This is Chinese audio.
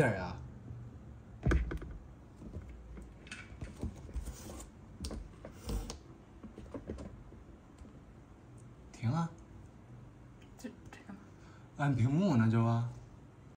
点呀。停啊！这这干嘛？按屏幕呢，就啊。